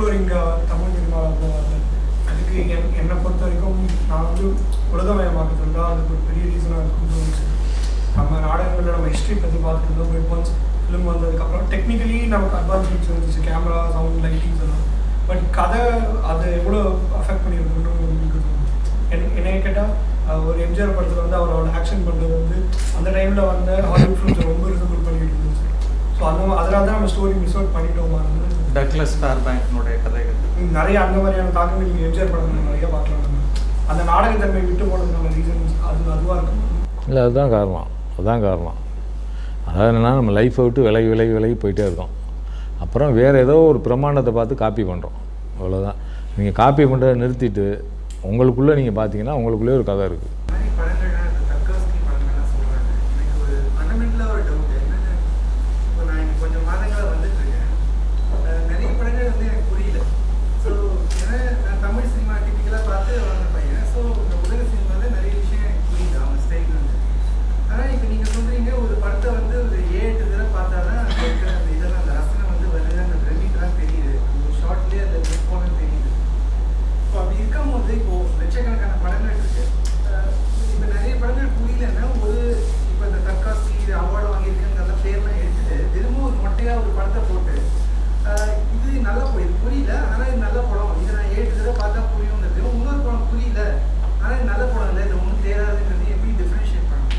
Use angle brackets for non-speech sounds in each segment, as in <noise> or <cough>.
Exploring Tamil சினிமாவில் போவாங்க அதுக்கு என் என்னை பொறுத்த வரைக்கும் நான் வந்து உலகமயமாக்குறது தான் அதுக்கு ஒரு பெரிய ரீசனாக இருக்கும்னு தோணுச்சு. நம்ம நாடகங்களில் நம்ம ஹிஸ்ட்ரி பற்றி பார்த்துட்டு இருந்தோம். பட் ஒன்ஸ் ஃபிலிம் வந்ததுக்கப்புறம் டெக்னிக்கலி நமக்கு அட்வான்ஸ்மெண்ட்ஸ் இருந்துச்சு. கேமரா சவுண்ட் லைட்டிங்ஸ் எல்லாம் பட் கதை அதை எவ்வளோ அஃபெக்ட் பண்ணியிருக்குன்னு உங்களுக்கு தோணும் என்னை என்னைய கேட்டால் ஒரு எம்ஜிஆர் படத்தில் வந்து அவரோட ஆக்ஷன் பண்ணுறது வந்து அந்த டைமில் வந்த ஹாலிவுட் ஃபிலிம்ஸ் ரொம்ப ரிசபிள் பண்ணிட்டு இருந்துச்சு. ஸோ அந்த அதனால தான் நம்ம ஸ்டோரி மிஸ் அவுட் பண்ணிட்டோமா டக்லஸ் ஃபேர்பேங்க்னுடைய கதைகள். நிறைய அந்த மாதிரியான தாக்கங்கள் நீங்கள் எம்ஜிஆர் படங்கள் நிறைய பார்க்கலாம். அந்த நாடகத்தன்மை விட்டு போனதுக்கான ரீசன்ஸ் அது அதுவாக இருக்கும். இல்லை அதுதான் காரணம். அதுதான் காரணம். அதாவது என்னென்னா நம்ம லைஃப்பை விட்டு விலகி விலகி விலகி போயிட்டே இருக்கோம். அப்புறம் வேறு ஏதோ ஒரு பிரமாண்டத்தை பார்த்து காப்பி பண்ணுறோம் அவ்வளோதான் நீங்கள் காப்பி பண்ணுறதை நிறுத்திட்டு உங்களுக்குள்ளே நீங்கள் பார்த்தீங்கன்னா உங்களுக்குள்ளே ஒரு கதை இருக்குது இந்த மாதிரி படங்கள்லாம் இந்த தற்காஸ்கி படங்கள்லாம் சொல்கிறாங்க எனக்கு ஒரு ஃபண்டமெண்டலாக ஒரு டவுட் என்னென்ன இப்போ நான் இங்கே கொஞ்சம் மாதங்களாக வந்துட்டு இருக்கேன் அஹ் நிறைய படங்கள் வந்து எனக்கு புரியல ஸோ ஏன்னா நான் தமிழ் சினிமா டிப்பிக்கலாக பார்த்து வளர்ந்த பையன் ஸோ இந்த உலக சினிமாவில் நிறைய விஷயம் எனக்கு புரியுது அவங்க ஸ்டைல் வந்து ஆனால் இப்போ நீங்கள் சொல்கிறீங்க ஒரு படத்தை வந்து ஒரு ஏழு எட்டு தடவை பார்த்தா தான் அந்த இருக்கிற அந்த இதெல்லாம் அந்த ரசனை வந்து வருது அந்த பிரமிட்லாம் தெரியுது ஒரு ஷார்ட்லேயே அந்த மிஸ் போனது தெரியுது இப்போ அப்படி இருக்கும்போது இப்போ லட்சக்கணக்கான படங்கள் இருக்கு அஹ் இப்போ நிறைய படங்கள் புரியலன்னா ஒரு இப்போ இந்த தற்காசி அவார்டு வாங்கியிருக்குங்கிற பேர்லாம் எடுத்துட்டு திரும்ப ஒரு மொட்டையா ஒரு படத்தை போட்டு அஹ் இது நல்ல படம் இது புரியல ஆனால் இது நல்ல படம் இதை நான் ஏழு தடவை பார்த்தா புரியுங்கிறது இன்னொரு படம் புரியல ஆனால் இது நல்ல படம் இல்லை இது ஒன்றும் தேராதுங்கிறது எப்படி டிஃப்ரென்ஷியேட் பண்ணணும்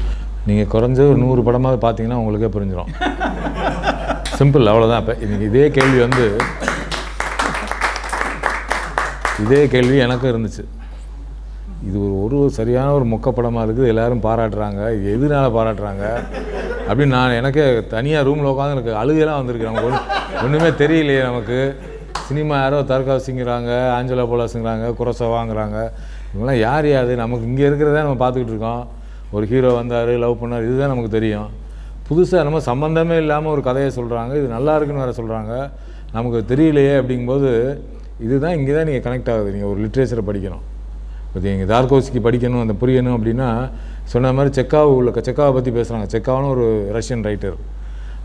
நீங்கள் குறைஞ்ச ஒரு நூறு படமாவது பார்த்தீங்கன்னா உங்களுக்கே புரிஞ்சிடும் சிம்பிள் <laughs> அவ்வளோதான் இப்போ இன்னைக்கு இதே கேள்வி வந்து இதே கேள்வி எனக்கும் இருந்துச்சு. இது ஒரு ஒரு சரியான ஒரு மொக்க படமாக இருக்குது எல்லாரும் பாராட்டுறாங்க இது எதுனால பாராட்டுறாங்க? அப்படின்னு நான் எனக்கே தனியாக ரூமில் உட்காந்து எனக்கு அழுகையெல்லாம் வந்திருக்கு. நமக்கு ஒன்று ஒன்றுமே தெரியலையே நமக்கு. சினிமா யாரோ தர்காசிங்கிறாங்க ஆஞ்சலா போலாஸுங்கிறாங்க குரசவாங்கிறாங்க இவங்கெல்லாம் யார் யாது நமக்கு இங்கே இருக்கிறதே நம்ம பார்த்துக்கிட்டு இருக்கோம். ஒரு ஹீரோ வந்தார் லவ் பண்ணார் இதுதான் நமக்கு தெரியும். புதுசாக நம்ம சம்மந்தமே இல்லாமல் ஒரு கதையை சொல்கிறாங்க இது நல்லா இருக்குன்னு வேறு சொல்கிறாங்க நமக்கு தெரியலையே அப்படிங்கும்போது இதுதான் இங்கே தான் நீங்கள் கனெக்ட் ஆகுது. நீங்கள் ஒரு லிட்ரேச்சரை படிக்கணும். இப்போ நீங்கள் தார்கோஸ்கி படிக்கணும் அந்த புரியணும் அப்படின்னா சொன்ன மாதிரி செக்காவு உள்ள செக்காவை பற்றி பேசுகிறாங்க செக்காவும் ஒரு ரஷ்யன் ரைட்டர்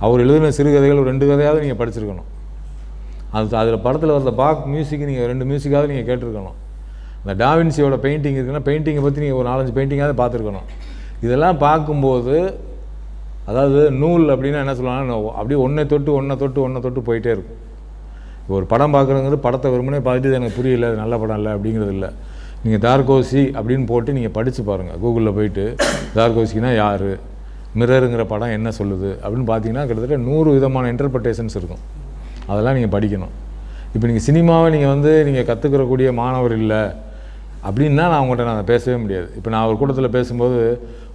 அவர் எழுதின சிறுகதைகள் ஒரு ரெண்டு கதையாவது நீங்கள் படிச்சிருக்கணும். அது அதில் படத்தில் வர பாக் மியூசிக் நீங்கள் ரெண்டு மியூசிக்காவது நீங்கள் கேட்டிருக்கணும். இந்த டாவின்சியோட பெயிண்டிங் இருக்குன்னா பெயிண்டிங்கை பற்றி நீங்கள் ஒரு நாலஞ்சு பெயிண்டிங்காவது பார்த்துருக்கணும். இதெல்லாம் பார்க்கும்போது அதாவது நூல் அப்படின்னா என்ன சொல்லுவாங்கன்னா அப்படியே ஒன்றை தொட்டு ஒன்றை தொட்டு ஒன்றை தொட்டு போயிட்டே இருக்கும். ஒரு படம் பார்க்குறங்கிறது படத்தை வெறுமனே பார்த்துட்டு இது எனக்கு புரியல அது நல்ல படம் இல்லை அப்படிங்கிறது இல்லை. நீங்கள் தார்கோசி அப்படின்னு போட்டு நீங்கள் படித்து பாருங்கள் கூகுளில் போயிட்டு தார்கோசினா யார்? மிரருங்கிற படம் என்ன சொல்லுது? அப்படின்னு பார்த்தீங்கன்னா கிட்டத்தட்ட நூறு விதமான இன்டர்பிரிட்டேஷன்ஸ் இருக்கும். அதெல்லாம் நீங்கள் படிக்கணும். இப்போ நீங்கள் சினிமாவை நீங்கள் வந்து நீங்கள் கற்றுக்கிறக்கூடிய மாணவர் இல்லை அப்படின்னா நான் அவங்கள்ட்ட நான் பேசவே முடியாது. இப்போ நான் ஒரு கூட்டத்தில் பேசும்போது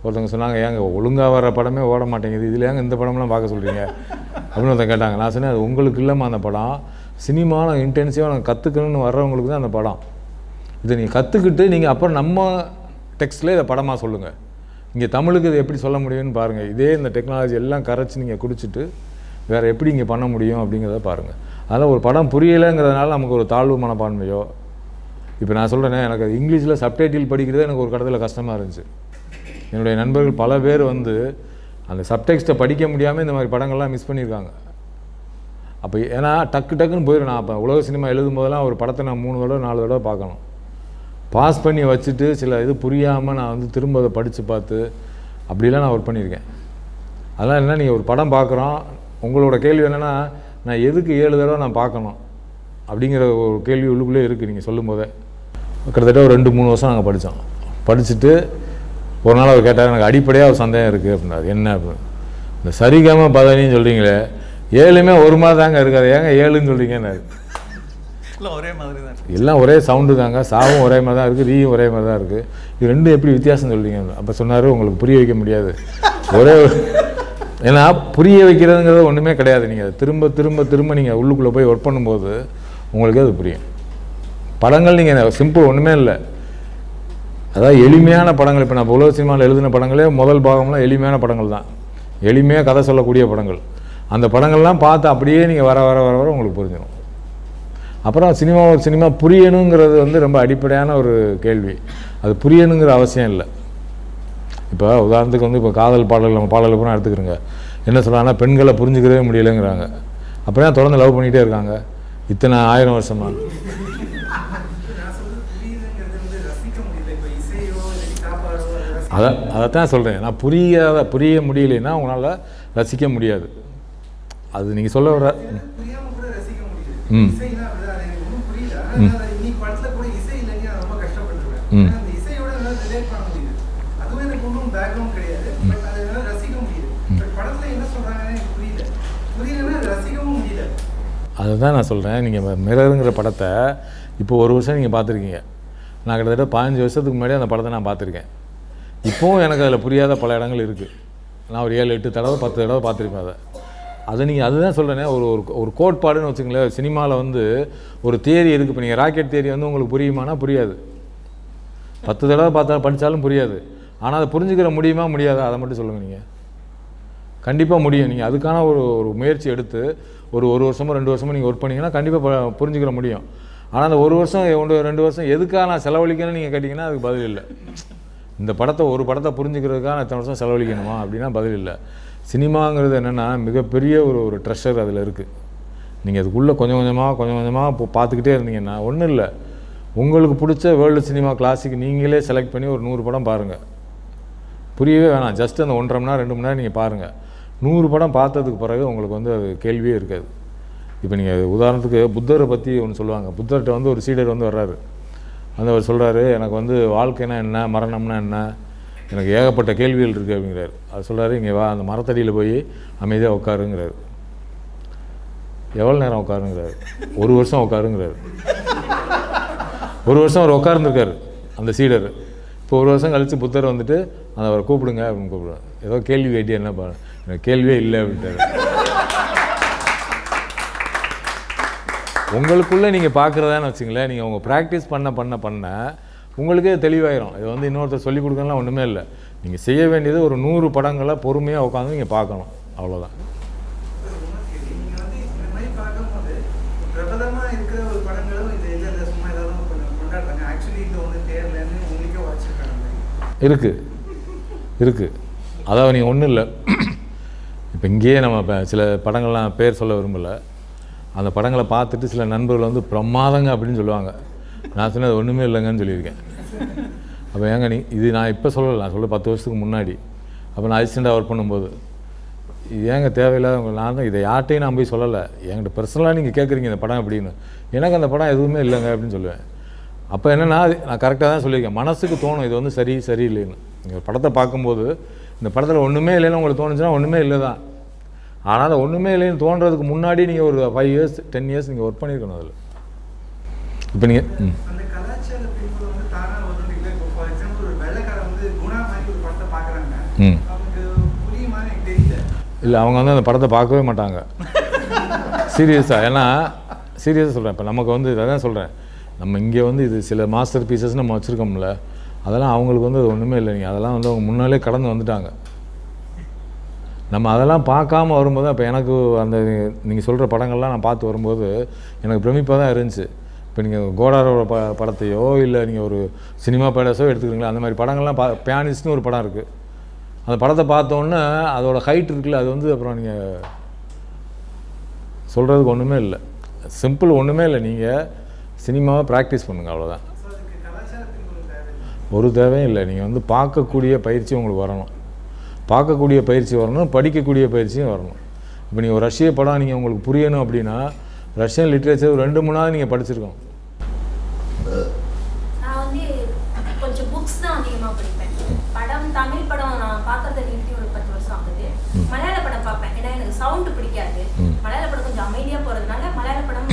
ஒருத்தவங்க சொன்னாங்க ஏங்க ஒழுங்காக வர படமே ஓட மாட்டேங்குது. இதில் ஏங்க இந்த படம்லாம் பார்க்க சொல்கிறீங்க அப்படின்னு ஒருத்தன் கேட்டாங்க. நான் சொன்னேன் அது உங்களுக்கு இல்லாமல் அந்த படம். சினிமாவில் இன்டென்சிவாக நாங்கள் கற்றுக்கணும்னு வர்றவங்களுக்கு தான் அந்த படம். இதை நீங்கள் கற்றுக்கிட்டு நீங்கள் அப்புறம் நம்ம டெக்ஸ்ட்டில் இதை படமாக சொல்லுங்கள் இங்கே தமிழுக்கு இதை எப்படி சொல்ல முடியும்னு பாருங்கள் இதே இந்த டெக்னாலஜி எல்லாம் கரைச்சி நீங்கள் குடிச்சிட்டு வேறு எப்படி இங்கே பண்ண முடியும் அப்படிங்கிறத பாருங்கள் அதனால் ஒரு படம் புரியலைங்கிறதுனால நமக்கு ஒரு தாழ்வு மனப்பான்மையோ இப்போ நான் சொல்கிறேன்னே எனக்கு இங்கிலீஷில் சப்டைட்டில் படிக்கிறதே எனக்கு ஒரு கடத்தில் கஷ்டமாக இருந்துச்சு. என்னுடைய நண்பர்கள் பல பேர் வந்து அந்த சப்டெக்ஸ்ட்டை படிக்க முடியாமல் இந்த மாதிரி படங்கள்லாம் மிஸ் பண்ணியிருக்காங்க. அப்போ ஏன்னா டக்கு டக்குன்னு போயிடும் நான் அப்போ உலக சினிமா எழுதும் போதெல்லாம் ஒரு படத்தை நான் மூணு தடவை நாலு தடவை பார்க்கணும். பாஸ் பண்ணி வச்சுட்டு சில இது புரியாமல் நான் வந்து திரும்ப அதை படித்து பார்த்து அப்படிலாம் நான் ஒர்க் பண்ணியிருக்கேன். அதெல்லாம் என்ன நீங்கள் ஒரு படம் பார்க்குறோம். உங்களோட கேள்வி என்னென்னா நான் எதுக்கு ஏழு தடவை நான் பார்க்கணும்? அப்படிங்கிற ஒரு கேள்வி உள்ளுக்குள்ளே இருக்குது நீங்கள் சொல்லும் போதே கிட்டத்தட்ட ஒரு ரெண்டு மூணு வருஷம் நாங்கள் படித்தோம் படிச்சுட்டு ஒரு நாள் அவர் கேட்டார் எனக்கு அடிப்படையாக ஒரு சந்தேகம் இருக்குது அப்படின்னாரு. என்ன? அப்படின்னு. இந்த சரிகம பதனின்னு சொல்கிறீங்களே ஏழுமே ஒரு மாதிரி தாங்க இருக்காது. ஏங்க ஏழுன்னு சொல்கிறீங்கன்னாரு எல்லாம் ஒரே மாதிரி தான். எல்லாம் ஒரே சவுண்டு தாங்க. சாவும் ஒரே மாதிரி தான் இருக்குது ரீயும் ஒரே மாதிரி தான் இருக்குது இது ரெண்டும் எப்படி வித்தியாசம் சொல்றீங்க அப்போ சொன்னார் உங்களுக்கு புரிய வைக்க முடியாது. ஒரே ஒரு- ஏன்னா புரிய வைக்கிறதுங்கிறது ஒன்றுமே கிடையாது. நீங்கள் திரும்ப திரும்ப திரும்ப நீங்கள் உள்ளுக்குள்ளே போய் ஒர்க் பண்ணும்போது உங்களுக்கு அது புரியும். படங்கள் நீங்கள் சிம்பிள் ஒன்றுமே இல்லை. அதாவது எளிமையான படங்கள். இப்போ நான் உலக சினிமாவில் எழுதின படங்களே முதல் பாகம்லாம் எளிமையான படங்கள் தான். எளிமையாக கதை சொல்லக்கூடிய படங்கள். அந்த படங்கள்லாம் பார்த்து அப்படியே நீங்கள் வர வர வர வர உங்களுக்கு புரிஞ்சிடும் அப்புறம் சினிமா ஒரு சினிமா புரியணுங்கிறது வந்து ரொம்ப அடிப்படையான ஒரு கேள்வி. அது புரியணுங்கிற அவசியம் இல்லை. இப்போ உதாரணத்துக்கு வந்து இப்போ காதல் பாடல் நம்ம பாடல் கூட எடுத்துக்கிறோங்க. என்ன சொல்கிறாங்கன்னா பெண்களை புரிஞ்சுக்கிறவே முடியலைங்கிறாங்க. அப்படியே தொடர்ந்து லவ் பண்ணிகிட்டே இருக்காங்க? இத்தனை ஆயிரம் வருஷமா அதை அதைத்தான் சொல்கிறேன் நான் புரியாத புரிய முடியலைன்னா உங்களால் ரசிக்க முடியாது. அது நீங்கள் சொல்ல வர ம். ம். ஆனா அந்த இசையோட என்னால ரிலேட் பண்ண முடியுது அதுவும் எனக்கு ஒன்றும் பேக்ரவுண்ட் கிடையாது. பட் அதை என்னால ரசிக்க முடியுது பட் படத்துல என்ன சொல்றாங்கன்னு எனக்கு புரியல. புரியலன்னா அதை ரசிக்கவும் முடியல. அதை தான் நான் சொல்கிறேன் நீங்கள் மிரருங்கிற படத்தை இப்போ ஒரு வருஷம் நீங்கள் பார்த்துருக்கீங்க. நான் கிட்டத்தட்ட பதினஞ்சு வருஷத்துக்கு முன்னாடி அந்த படத்தை நான் பார்த்துருக்கேன். இப்போவும் எனக்கு அதில் புரியாத பல இடங்கள் இருக்குது நான் ஒரு ஏழு எட்டு தடவை பத்து தடவை பார்த்துருப்பேன் அதை. அதை நீங்கள் அதுதான் சொல்கிறேனே ஒரு ஒரு ஒரு கோட்பாடுன்னு வச்சுங்களேன் சினிமாவில் வந்து ஒரு தியரி இருக்குது இப்போ நீங்கள் ராக்கெட் தியரி வந்து உங்களுக்கு புரியுமானா புரியாது. பத்து தடவை பார்த்தா படித்தாலும் புரியாது. ஆனால் அதை புரிஞ்சுக்கிற முடியுமா முடியாதா? அதை மட்டும் சொல்லுங்கள் நீங்கள் கண்டிப்பாக முடியும். நீங்கள் அதுக்கான ஒரு ஒரு முயற்சி எடுத்து ஒரு ஒரு வருஷமோ ரெண்டு வருஷமோ நீங்கள் ஒர்க் பண்ணிங்கன்னா கண்டிப்பாக புரிஞ்சுக்கிற முடியும். ஆனால் அந்த ஒரு வருஷம் ஒன்று ரெண்டு வருஷம் எதுக்காக நான் செலவழிக்கணும்னு நீங்கள் கேட்டிங்கன்னா அதுக்கு பதில் இல்லை. இந்த படத்தை ஒரு படத்தை புரிஞ்சுக்கிறதுக்காக நான் இத்தனை வருஷம் செலவழிக்கணுமா அப்படின்னா பதில் இல்லை. சினிமாங்கிறது என்னென்னா மிகப்பெரிய ஒரு ஒரு ட்ரெஷர் அதில் இருக்குது நீங்கள் அதுக்குள்ளே கொஞ்சம் கொஞ்சமாக கொஞ்சம் கொஞ்சமாக இப்போ பார்த்துக்கிட்டே இருந்தீங்கன்னா ஒன்றும் இல்லை. உங்களுக்கு பிடிச்ச வேர்ல்டு சினிமா கிளாசிக் நீங்களே செலக்ட் பண்ணி ஒரு நூறு படம் பாருங்கள் புரியவே வேணாம். ஜஸ்ட் அந்த ஒன்றரை மணி நேரம் ரெண்டு மணி நேரம் நீங்கள் பாருங்கள் நூறு படம் பார்த்ததுக்கு பிறகு உங்களுக்கு வந்து அது கேள்வியே இருக்காது. இப்போ நீங்கள் உதாரணத்துக்கு புத்தரை பற்றி ஒன்று சொல்லுவாங்க. புத்தர்கிட்ட வந்து ஒரு சீடர் வந்து வர்றாரு. அந்த அவர் சொல்கிறாரு எனக்கு வந்து வாழ்க்கைனா என்ன மரணம்னா என்ன எனக்கு ஏகப்பட்ட கேள்விகள் இருக்குது அப்படிங்கிறார். அது சொல்கிறாரு இங்கே வா அந்த மரத்தடியில் போய் அமைதியாக உட்காருங்கிறார். எவ்வளோ நேரம் உட்காருங்கிறாரு? ஒரு வருஷம் உட்காருங்கிறார். ஒரு வருஷம் அவர் உட்கார்ந்துருக்காரு அந்த சீடர். இப்போ ஒரு வருஷம் கழித்து புத்தர் வந்துட்டு அந்த அவரை கூப்பிடுங்க அப்படின்னு கூப்பிடுவார். ஏதோ கேள்வி கேட்டி என்ன பண்ண எனக்கு கேள்வியே இல்லை அப்படின்ட்டு உங்களுக்குள்ளே நீங்கள் பார்க்குறதான்னு வச்சுங்களேன் நீங்கள் உங்கள் ப்ராக்டிஸ் பண்ண பண்ண பண்ண உங்களுக்கே தெளிவாயிரும். இது வந்து இன்னொருத்தர் சொல்லிக் கொடுக்கலாம் ஒன்றுமே இல்லை. நீங்கள் செய்ய வேண்டியது ஒரு நூறு படங்களை பொறுமையாக உட்காந்து நீங்கள் பார்க்கணும். அவ்வளோதான். இருக்குது இருக்குது அதாவது நீங்கள் ஒன்றும் இல்லை. இப்போ இங்கேயே நம்ம இப்போ சில படங்கள்லாம் பேர் சொல்ல விரும்பலை. அந்த படங்களை பார்த்துட்டு சில நண்பர்கள் வந்து பிரமாதங்க அப்படின்னு சொல்லுவாங்க. நான் சொன்னது ஒன்றுமே இல்லைங்கன்னு சொல்லியிருக்கேன். அப்போ ஏங்க நீ இது நான் இப்போ சொல்லலை நான் சொல்ல பத்து வருஷத்துக்கு முன்னாடி. அப்போ நான் அசிஸ்டண்ட்டாக ஒர்க் பண்ணும்போது இது ஏங்க தேவையில்லாதவங்க நான் தான் இதை யார்ட்டையும் நான் போய் சொல்லலை. என்கிட்ட பர்சனலாக நீங்கள் கேட்குறீங்க இந்த படம் அப்படின்னு. எனக்கு அந்த படம் எதுவுமே இல்லைங்க அப்படின்னு சொல்லுவேன். அப்போ என்னென்னா நான் கரெக்டாக தான் சொல்லியிருக்கேன். மனசுக்கு தோணும் இது வந்து சரி சரியில்லைன்னு நீங்கள் படத்தை பார்க்கும்போது இந்த படத்தில் ஒன்றுமே இல்லைன்னு உங்களுக்கு தோணுச்சுன்னா ஒன்றுமே இல்லை தான் ஆனால் அந்த ஒன்றுமே இல்லைன்னு தோன்றதுக்கு முன்னாடி நீங்கள் ஒரு ஃபைவ் இயர்ஸ் டென் இயர்ஸ் நீங்கள் ஒர்க் பண்ணியிருக்கணும் அதில். இப்போ நீங்கள் ம். இல்லை. அவங்க வந்து அந்த படத்தை பார்க்கவே மாட்டாங்க. சீரியஸாக ஏன்னா சீரியஸாக சொல்கிறேன் இப்போ நமக்கு வந்து இதை தான் சொல்கிறேன் நம்ம இங்கே வந்து இது சில மாஸ்டர் பீசஸ் நம்ம வச்சுருக்கோம்ல. அதெல்லாம் அவங்களுக்கு வந்து அது ஒன்றுமே இல்லை. நீங்கள் அதெல்லாம் வந்து அவங்க முன்னாலே கடந்து வந்துட்டாங்க. நம்ம அதெல்லாம் பார்க்காம வரும்போது அப்போ எனக்கு அந்த நீங்கள் சொல்கிற படங்கள்லாம் நான் பார்த்து வரும்போது எனக்கு பிரமிப்பாக தான் இருந்துச்சு. இப்போ நீங்கள் கோடாரோட ப படத்தையோ இல்லை நீங்கள் ஒரு சினிமா பேடஸோ எடுத்துக்கிறீங்களா? அந்த மாதிரி படங்கள்லாம் பா பியானிஸ்ட்னு ஒரு படம் இருக்குது அந்த படத்தை பார்த்தோன்னே அதோட ஹைட் இருக்குல்ல அது வந்து அப்புறம் நீங்கள் சொல்கிறதுக்கு ஒன்றுமே இல்லை. சிம்பிள் ஒன்றுமே இல்லை. நீங்கள் சினிமாவை ப்ராக்டிஸ் பண்ணுங்கள் அவ்வளோதான் ஒரு தேவையும் இல்லை. நீங்கள் வந்து பார்க்கக்கூடிய பயிற்சி உங்களுக்கு வரணும். பார்க்கக்கூடிய பயிற்சி வரணும் படிக்கக்கூடிய பயிற்சியும் வரணும். இப்போ நீங்கள் ஒரு ரஷ்ய படம் நீங்கள் உங்களுக்கு புரியணும் அப்படின்னா ரஷ்யன் லிட்ரேச்சர் ரெண்டு மூணாவது நீங்கள் படிச்சிருக்கோம் மலையாள படம் பார்ப்பேன். ஏன்னா எனக்கு சவுண்டு பிடிக்காது. மலையாள படம் கொஞ்சம் அமைதியாக போகிறதுனால மலையாள படம்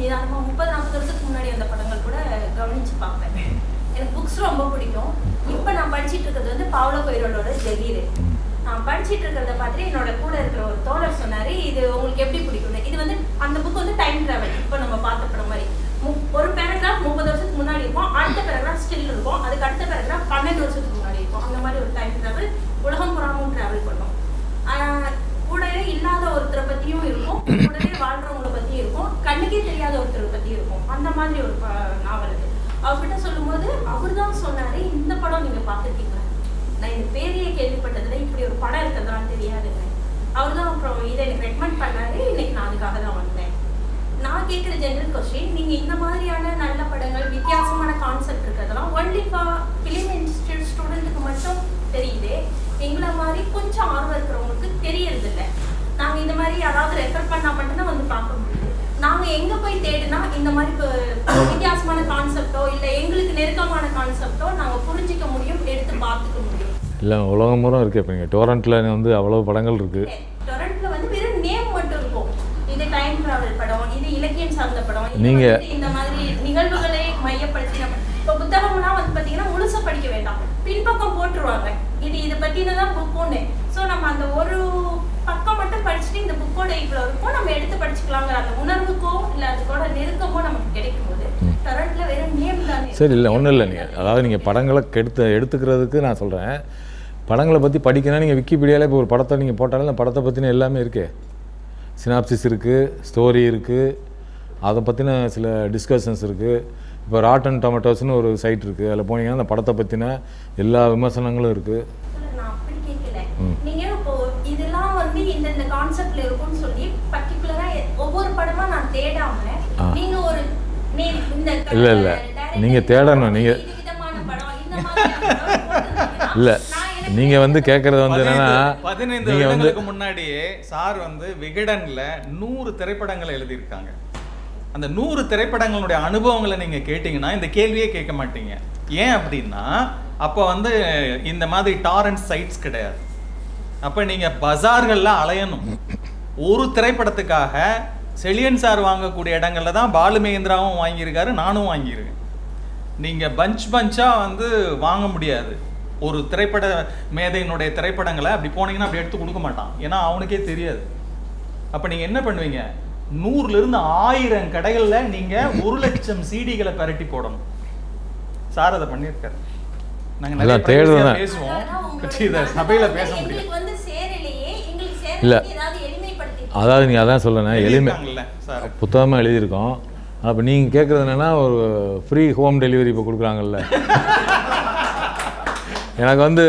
நிதானமாக முப்பது நாற்பது வருஷத்துக்கு முன்னாடி அந்த படங்கள் கூட கவனிச்சு பார்ப்பேன். எனக்கு புக்ஸ் ரொம்ப பிடிக்கும். இப்போ நான் படிச்சிட்டு இருக்கிறது வந்து பாவலோ கொய்ரோலோட ஜகீர். படிச்சிட்டு இருக்கிறத பார்த்துட்டு என்னோட கூட இருக்கிற ஒரு தோழர் சொன்னாரு இது உங்களுக்கு எப்படி பிடிக்கும்னு. இது வந்து அந்த புக் வந்து டைம் டிராவல் இப்போ நம்ம பார்த்த படம் மாதிரி. மு- ஒரு பேராகிராஃப் முப்பது வருஷத்துக்கு முன்னாடி இருக்கும். அடுத்த பேராகிராஃப் ஸ்டில் இருக்கும். அதுக்கு அடுத்த பேராகிராஃப் பன்னெண்டு வருஷத்துக்கு முன்னாடி இருக்கும். அந்த மாதிரி ஒரு டைம் டிராவல் உலகம் புறாமும் டிராவல் பண்ணும். கூடவே இல்லாத ஒருத்தரை பத்தியும் இருக்கும். கூடவே வாழ்றவங்களை பத்தியும் இருக்கும். கண்ணுக்கே தெரியாத ஒருத்தரை பற்றி இருக்கும். அந்த மாதிரி ஒரு நாவல் அது அவர்கிட்ட சொல்லும்போது அவர் தான் சொன்னாரு இந்த படம் நீங்க பார்த்துருக்கீங்க. நான் இந்த பேரையே கேள்விப்பட்டதுல இப்படி ஒரு படம் இருக்கிறதுலாம் தெரியாதுங்க. அவர் தான் அப்புறம் இதை எனக்கு ரெக்கமெண்ட் பண்ணாரு. இன்னைக்கு நான் அதுக்காக தான் வந்தேன். நான் கேட்குற ஜென்ரல் கொஸ்டின் நீங்க இந்த மாதிரியான நல்ல படங்கள் வித்தியாசமான கான்செப்ட் இருக்கிறதெல்லாம் ஒன்லி ஃபார் ஃபிலிம் இன்ஸ்டியூட் ஸ்டூடெண்ட்டுக்கு மட்டும் தெரியுது. எங்களை மாதிரி கொஞ்சம் ஆர்வம் இருக்கிறவங்களுக்கு தெரியறது நாங்கள் இந்த மாதிரி யாராவது ரெஃபர் பண்ணால் மட்டும்தான் வந்து பார்க்க முடியும் நாங்கள் எங்கே போய் தேடினா இந்த மாதிரி வித்தியாசமான கான்செப்டோ இல்லை எங்களுக்கு நெருக்கமான கான்செப்டோ நாங்கள் புரிஞ்சிக்க முடியும் எடுத்து பார்த்துக்க முடியும். இல்லை உலகம் பூரா இருக்குது இப்போ நீங்கள் டோரண்ட்டில் வந்து அவ்வளோ படங்கள் இருக்குது டொரண்ட்ல வந்து வெறும் நேம் மட்டும் இருக்கும். இது டைம் டிராவல் படம் இது இலக்கியம் சார்ந்த படம் இது நீங்க- வந்து இந்த மாதிரி நிகழ்வுகளை மையப்படுத்தி நம்ம இப்போ புத்தகம்லாம் வந்து பார்த்தீங்கன்னா முழுசா படிக்க வேண்டாம். பின்பக்கம் போட்டுருவாங்க. இது இதை பற்றினதான் புக் ஒன்று ஸோ நம்ம அந்த ஒரு பக்கம் மட்டும் படிச்சுட்டு இந்த புக்கோட இவ்வளோ இருக்கும் நம்ம எடுத்து படிச்சுக்கலாங்கிற அந்த உணர்வுக்கோ இல்லை அதுக்கோட நெருக்கமோ நமக்கு கிடைக்கும் போது டொரண்ட்ல வெறும் நேம் தானே. சரி இல்லை ஒன்றும் இல்லை நீங்கள் அதாவது நீங்கள் படங்களை கெடுத்து எடுத்துக்கிறதுக்கு நான் சொல்கிறேன் படங்களை பற்றி படிக்கணும் நீங்கள் விக்கிபீடியாவில் இப்போ ஒரு படத்தை நீங்கள் போட்டாலும் அந்த படத்தை பற்றின எல்லாமே இருக்கே. சினாப்சிஸ் இருக்குது ஸ்டோரி இருக்குது அதை பற்றின சில டிஸ்கஷன்ஸ் இருக்குது இப்போ ராட்டன் டொமேட்டோஸ்னு ஒரு சைட் இருக்குது அதில் போனீங்கன்னா அந்த படத்தை பற்றின எல்லா விமர்சனங்களும் இருக்குது இல்ல, ம். இல்ல, இல்ல. director நீங்க தேடணும். நீங்க- இது விதமான படம் இந்த மாதிரி படம் போட்டிருந்தீங்கன்னா, இல்லை நீங்கள் வந்து கேட்குறது வந்து என்னென்னா பதினைந்து நீங்கள் வருடங்களுக்கு முன்னாடியே சார் வந்து விகடன்ல நூறு திரைப்படங்களை எழுதியிருக்காங்க. அந்த நூறு திரைப்படங்களுடைய அனுபவங்களை நீங்க கேட்டீங்கன்னா இந்த கேள்வியே கேட்க மாட்டீங்க. ஏன் அப்படின்னா அப்போ வந்து இந்த மாதிரி டாரண்ட் சைட்ஸ் கிடையாது. அப்போ நீங்க பஜார்கள்ல அலையணும். ஒரு திரைப்படத்துக்காக செலியன் சார் வாங்கக்கூடிய இடங்கள்ல தான் பாலு மகேந்திராவும் வாங்கியிருக்காரு நானும் வாங்கியிருக்கேன். நீங்க பஞ்ச் பஞ்சா வந்து வாங்க முடியாது. ஒரு திரைப்பட மேதையினுடைய திரைப்படங்களை அப்படி போனீங்கன்னா அப்படி எடுத்து கொடுக்க மாட்டான். ஏன்னா அவனுக்கே தெரியாது. அப்ப நீங்க என்ன பண்ணுவீங்க? நூறுல இருந்து ஆயிரம் கடைகள்ல நீங்க ஒரு லட்சம் சீடிகளை பரட்டி போடணும். சார் அதை பண்ணியிருக்காரு. நாங்க நிறைய அதான் தேடுறேன். privacy-ஆ பேசுவோம். இதை சபையில வந்து பேச முடியாது. இல்ல. அதாவது நீங்கள் அதான் சொல்லணும் எளிமை புத்தகமாக எழுதியிருக்கோம். அப்போ நீங்கள் கேட்குறது என்னென்னா ஒரு ஃப்ரீ ஹோம் டெலிவரி இப்போ கொடுக்குறாங்கல்ல. <laughs> எனக்கு வந்து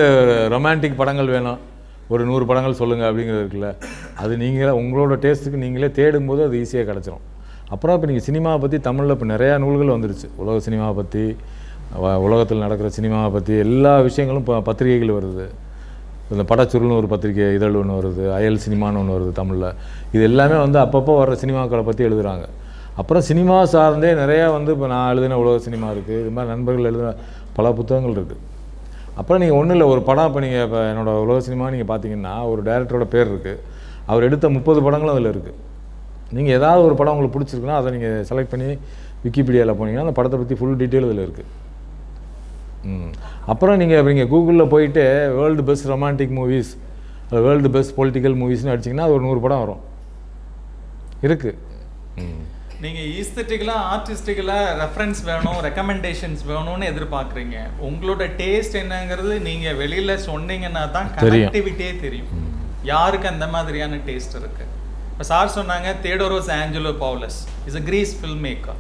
ரொமான்டிக் படங்கள் வேணும். ஒரு நூறு படங்கள் சொல்லுங்கள் அப்படிங்கிறது இருக்குல்ல. அது நீங்களே உங்களோட டேஸ்ட்டுக்கு நீங்களே தேடும்போது அது ஈஸியாக கிடச்சிரும். அப்புறம் இப்போ நீங்கள் சினிமாவை பற்றி தமிழில் இப்போ நிறையா நூல்கள் வந்துருச்சு. உலக சினிமாவை பற்றி உலகத்தில் நடக்கிற சினிமாவை பற்றி எல்லா விஷயங்களும் இப்போ பத்திரிகைகள் வருது. இந்த படச்சுருள்னு ஒரு பத்திரிகை இதழ் ஒன்று வருது. அயல் சினிமான்னு ஒன்று வருது தமிழில். இது எல்லாமே வந்து அப்பப்போ வர்ற சினிமாக்களை பற்றி எழுதுகிறாங்க அப்புறம் சினிமா சார்ந்தே நிறையா வந்து இப்போ நான் எழுதின உலக சினிமா இருக்குது இது மாதிரி நண்பர்கள் எழுதின பல புத்தகங்கள் இருக்குது அப்புறம் நீங்கள் ஒன்றும் இல்லை ஒரு படம் இப்போ நீங்கள் இப்போ என்னோட உலக சினிமா நீங்கள் பார்த்தீங்கன்னா ஒரு டைரக்டரோட பேர் இருக்குது அவர் எடுத்த முப்பது படங்களும் அதில் இருக்குது நீங்கள் ஏதாவது ஒரு படம் உங்களுக்கு பிடிச்சிருக்குன்னா அதை நீங்கள் செலக்ட் பண்ணி விக்கிபீடியாவில் போனீங்கன்னா அந்த படத்தை பற்றி ஃபுல் டீட்டெயில் இதில் இருக்குது ம். அப்புறம் நீங்கள் நீங்கள் கூகுளில் போயிட்டு world best romantic movies world best political மூவிஸ்னு அடிச்சிங்கன்னா அது ஒரு நூறு படம் வரும். இருக்குது ம். நீங்க ஈஸ்தட்டிக்கலா ஆர்டிஸ்டிக்கலா ரெஃபரன்ஸ் வேணும் ரெக்கமெண்டேஷன்ஸ் வேணும்னு எதிர்பார்க்குறீங்க. உங்களோட டேஸ்ட் என்னங்கிறது நீங்க வெளியில சொன்னீங்கன்னா தான். கனெக்டிவிட்டியே தெரியும். யாருக்கு அந்த மாதிரியான டேஸ்ட் இருக்கு? இப்போ சார் சொன்னாங்க Theodoros Angelopoulos is a Greece film maker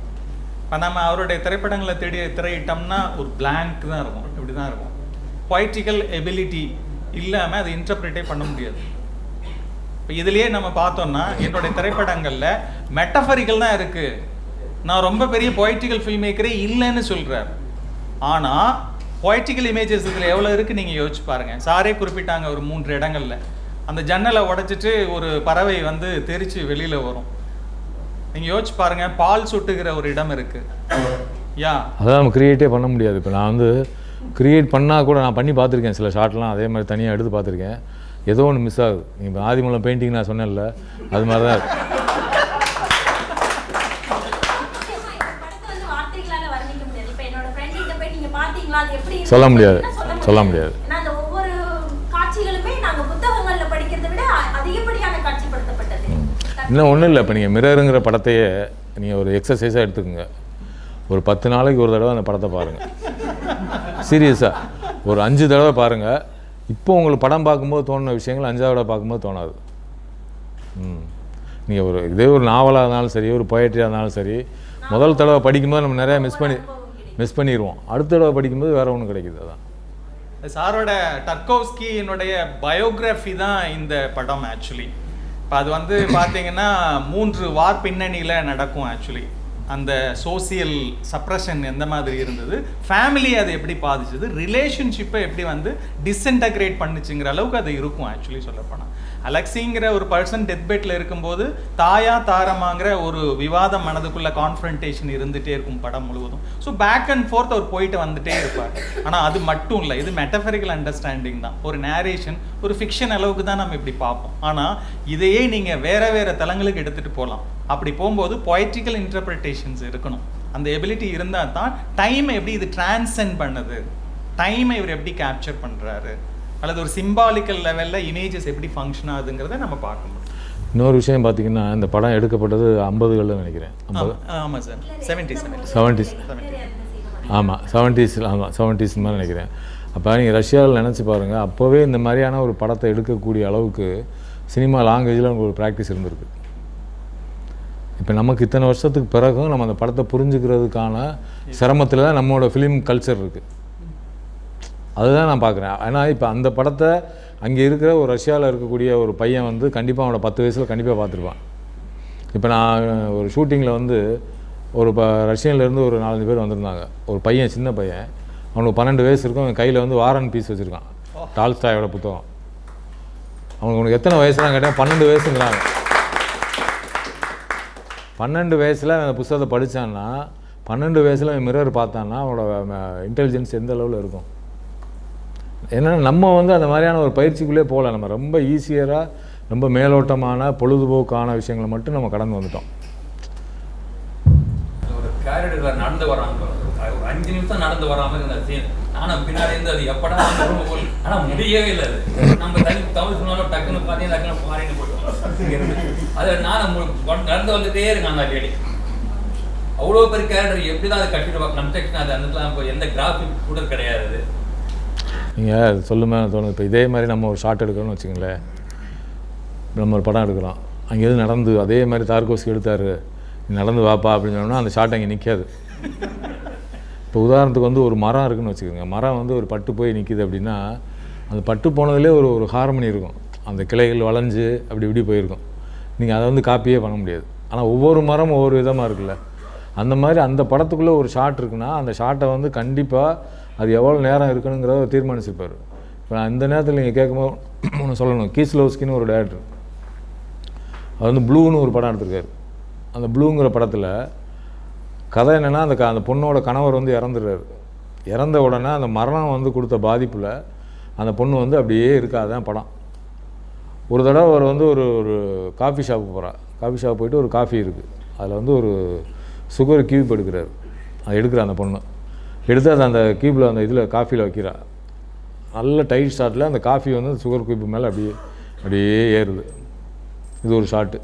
இப்போ நம்ம அவருடைய திரைப்படங்களை தேடி திரையிட்டோம்னா ஒரு blank தான் இருக்கும். இப்படி தான் இருக்கும். பொய்டிக்கல் எபிலிட்டி இல்லாமல் அதை இன்டர்பிரிட்டே பண்ண முடியாது. இப்போ இதுலயே நம்ம பார்த்தோம்னா என்னுடைய திரைப்படங்கள்ல மெட்டஃபரிகள் தான் இருக்கு. நான் ரொம்ப பெரிய பொய்டிக்கல் ஃபில்ம் மேக்கரே இல்லைன்னு சொல்கிறார் ஆனால் பொய்டிக்கல் இமேஜஸ் இதில் எவ்வளோ இருக்குது நீங்கள் யோசிச்சு பாருங்க. சாரே குறிப்பிட்டாங்க ஒரு மூன்று இடங்களில். அந்த ஜன்னலை உடைச்சிட்டு ஒரு பறவை வந்து தெரிச்சு வெளியில் வரும். நீங்கள் யோசிச்சு பாருங்க பால் சுட்டுகிற ஒரு இடம் இருக்குது யா? அதான் நம்ம கிரியேட்டே பண்ண முடியாது. இப்போ நான் வந்து கிரியேட் பண்ணால் கூட நான் பண்ணி பார்த்துருக்கேன். சில ஷார்ட்லாம் அதே மாதிரி தனியாக எடுத்து பார்த்துருக்கேன். ஏதோ ஒன்று மிஸ் ஆகுது. இப்போ ஆதிமூலம் பெயிண்டிங் நான் சொன்னேன்ல அது மாதிரி தான் சொல்ல முடியாது. சொல்ல முடியாது. இன்னும் ஒன்றும் இல்லை. இப்போ நீங்கள் மிரருங்கிற படத்தையே நீங்கள் ஒரு எக்ஸசைஸாக எடுத்துக்கோங்க. ஒரு பத்து நாளைக்கு ஒரு தடவை அந்த படத்தை பாருங்கள் சீரியஸாக ஒரு அஞ்சு தடவை பாருங்கள் இப்போ உங்களுக்கு படம் பார்க்கும்போது தோணுன விஷயங்கள் அஞ்சாவது பார்க்கும்போது தோணாது. ம். நீங்கள் ஒரு இதே ஒரு நாவலாக இருந்தாலும் சரி ஒரு பொயட்ரியாக இருந்தாலும் சரி முதல் தடவை படிக்கும்போது நம்ம நிறையா மிஸ் பண்ணி மிஸ் பண்ணிடுவோம் அடுத்த தடவை படிக்கும்போது வேறு ஒன்று கிடைக்குது அதான். சாரோட டர்கோவ்ஸ்கியினுடைய பயோகிராஃபி தான் இந்த படம் ஆக்சுவலி இப்போ அது வந்து பார்த்தீங்கன்னா மூன்று வார் பின்னணியில் நடக்கும் ஆக்சுவலி அந்த சோசியல் சப்ரஷன் எந்த மாதிரி இருந்தது? ஃபேமிலி அதை எப்படி பாதிச்சது? ரிலேஷன்ஷிப்பை எப்படி வந்து டிஸ்இன்டகிரேட் பண்ணுச்சுங்கிற அளவுக்கு அது இருக்கும் ஆக்சுவலி சொல்லப்போனால் அலெக்சிங்கிற ஒரு பர்சன் டெத் பெட்டில் இருக்கும்போது தாயா தாரமாங்கிற ஒரு விவாதம் மனதுக்குள்ள கான்ஃபரன்டேஷன் இருந்துகிட்டே இருக்கும் படம் முழுவதும். ஸோ பேக் அண்ட் ஃபோர்த் அவர் போயிட்டு வந்துட்டே இருப்பார். ஆனால் அது மட்டும் இல்லை. இது மெட்டஃபரிக்கல் அண்டர்ஸ்டாண்டிங் தான். ஒரு நேரேஷன் ஒரு ஃபிக்ஷன் அளவுக்கு தான் நம்ம இப்படி பார்ப்போம். ஆனால் இதையே நீங்கள் வேற வேறு தலங்களுக்கு எடுத்துகிட்டு போகலாம் அப்படி போகும்போது பொய்டிக்கல் இன்டர்பிரிட்டேஷன்ஸ் இருக்கணும். அந்த எபிலிட்டி இருந்தால் தான் டைமை எப்படி இது டிரான்சென்ட் பண்ணுது? டைமை இவர் எப்படி கேப்சர் பண்ணுறாரு அல்லது ஒரு சிம்பாலிக்கல் லெவலில் இமேஜஸ் எப்படி ஃபங்க்ஷன் ஆகுதுங்கிறத நம்ம பார்க்க முடியும். இன்னொரு விஷயம் பார்த்தீங்கன்னா இந்த படம் எடுக்கப்பட்டது ஐம்பதுகளில் நினைக்கிறேன். ஐம்பது? ஆமா- ஆமா சார் செவன்டி செவன்டி செவன்டிஸ் ஆமாம் செவன்ட்டீஸ் ஆமாம் செவன்ட்டீஸ் மாதிரி நினைக்கிறேன். அப்போ நீங்கள் ரஷ்யாவில் நினச்சி பாருங்கள் அப்போவே இந்த மாதிரியான ஒரு படத்தை எடுக்கக்கூடிய அளவுக்கு சினிமா லாங்குவேஜில் உங்களுக்கு ஒரு ப்ராக்டிஸ் இருந்திருக்கு. இப்போ நமக்கு இத்தனை வருஷத்துக்கு பிறகும் நம்ம அந்த படத்தை புரிஞ்சுக்கிறதுக்கான சிரமத்தில் தான் நம்மளோட ஃபிலிம் கல்ச்சர் இருக்குது அதுதான் நான் பார்க்குறேன். ஏன்னா இப்போ அந்த படத்தை அங்கே இருக்கிற ஒரு ரஷ்யாவில் இருக்கக்கூடிய ஒரு பையன் வந்து கண்டிப்பாக அவனோட பத்து வயசில் கண்டிப்பாக பார்த்துருப்பான். இப்போ நான் ஒரு ஷூட்டிங்கில் வந்து ஒரு ப ரஷ்யன்லேருந்து ஒரு நாலஞ்சு பேர் வந்திருந்தாங்க. ஒரு பையன் சின்ன பையன். அவனுக்கு பன்னெண்டு வயசு இருக்கும். அவன் கையில் வந்து வாரன் பீஸ் வச்சுருக்கான். டால்ஸ்டாயோட புத்தகம். அவனுக்கு உனக்கு எத்தனை வயசுலாம்? கேட்டேன். பன்னெண்டு வயசுங்கிறாங்க பன்னெண்டு வயசில் அந்த புத்தகத்தை படித்தான்னா பன்னெண்டு வயசில் மிரர் பார்த்தான்னா அவனோட இன்டெலிஜென்ஸ் எந்த அளவில் இருக்கும்? ஏன்னா நம்ம வந்து அந்த மாதிரியான ஒரு பயிற்சிக்குள்ளே போகல. நம்ம ரொம்ப ஈஸியராக ரொம்ப மேலோட்டமான பொழுதுபோக்கான விஷயங்களை மட்டும் நம்ம கடந்து வந்துட்டோம். ஒரு கேரக்டர் நடந்து வராங்க ஒரு அஞ்சு நிமிஷம் நடந்து வராம இருந்த சீன் நானும் பின்னாடி இருந்து அது எப்படா அந்த ஆனா முடியவே இல்லை அது. நம்ம தனி தமிழ் சொன்னாலும் டக்குன்னு பார்த்தீங்க டக்குன்னு ஃபாரின் போயிட்டோம் அது நானும் மு- நடந்து வந்துட்டே இருக்கேன் அந்த லேடி அவ்வளோ பெரிய கேரக்டர் எப்படி தான் அதை கட்டிடுவா கன்ஸ்ட்ரக்ஷன் அது அந்த எந்த கிராஃபிக் கூட கிடையாது. நீங்கள் சொல்லுமே தோணுது. இப்போ இதே மாதிரி நம்ம ஒரு ஷார்ட் எடுக்கிறோம்னு வச்சுங்களேன் நம்ம ஒரு படம் எடுக்கிறோம் அங்கேருந்து நடந்து அதே மாதிரி தார்கோஸ்கி எடுத்தார். நீ நடந்து வாப்பா அப்படின்னு சொன்னோம்னா அந்த ஷாட் அங்கே நிற்காது இப்போ உதாரணத்துக்கு வந்து ஒரு மரம் இருக்குன்னு வச்சுக்கோங்க. மரம் வந்து ஒரு பட்டு போய் நிற்கிது அப்படின்னா அந்த பட்டு போனதுலேயே ஒரு ஒரு ஹார்மனி இருக்கும். அந்த கிளைகள் வளைஞ்சு அப்படி இப்படி போயிருக்கும். நீங்கள் அதை வந்து காப்பியே பண்ண முடியாது. ஆனால் ஒவ்வொரு மரமும் ஒவ்வொரு விதமாக இருக்குல்ல. அந்த மாதிரி அந்த படத்துக்குள்ளே ஒரு ஷாட் இருக்குன்னா அந்த ஷாட்டை வந்து கண்டிப்பாக அது எவ்வளோ நேரம் இருக்கணுங்கிறத தீர்மானிச்சிருப்பார். இப்போ நான் இந்த நேரத்தில் நீங்கள் கேட்கும்போது <clears throat> ஒன்று சொல்லணும். கீஸ்லோஸ்கின்னு ஒரு டேரக்டர் அது வந்து ப்ளூன்னு ஒரு படம் எடுத்திருக்காரு. அந்த ப்ளூங்கிற படத்தில் கதை என்னென்னா அந்த க அந்த பொண்ணோட கணவர் வந்து இறந்துடுறாரு. இறந்த உடனே அந்த மரணம் வந்து கொடுத்த பாதிப்பில் அந்த பொண்ணு வந்து அப்படியே இருக்காதான் படம். ஒரு தடவை அவர் வந்து ஒரு ஒரு காஃபி ஷாப்புக்கு போகிறார் காஃபி ஷாப் போயிட்டு ஒரு காஃபி இருக்குது அதில் வந்து ஒரு சுகர் கியூப் எடுக்கிறார் அதை எடுக்கிற அந்த பொண்ணு. எடுத்து அதை அந்த கியூப்பில் அந்த இதில் காஃபியில் வைக்கிறா. நல்ல டைட் ஷாட்டில் அந்த காஃபி வந்து சுகர் கியூப் மேலே அப்படியே அப்படியே ஏறுது. இது ஒரு ஷாட்டு